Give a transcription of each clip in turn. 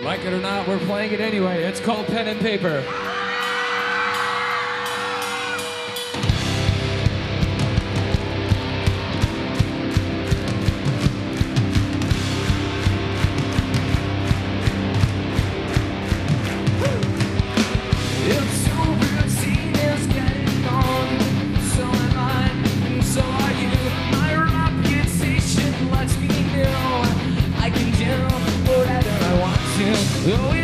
Like it or not, we're playing it anyway. It's called Pen and Paper. Oh,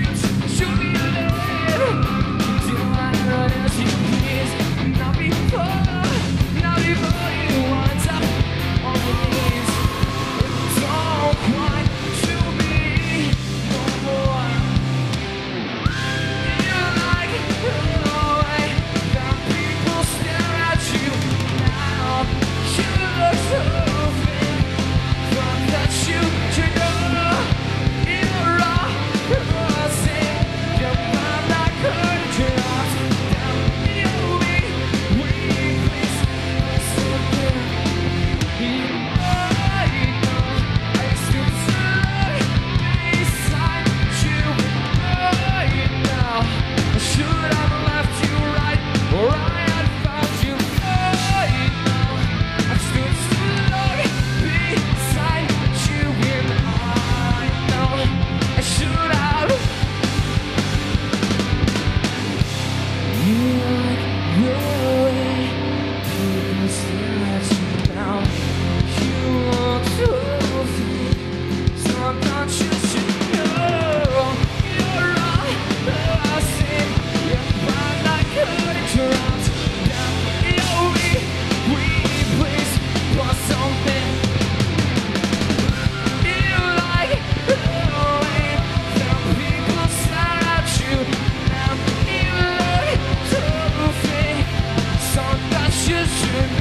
Passion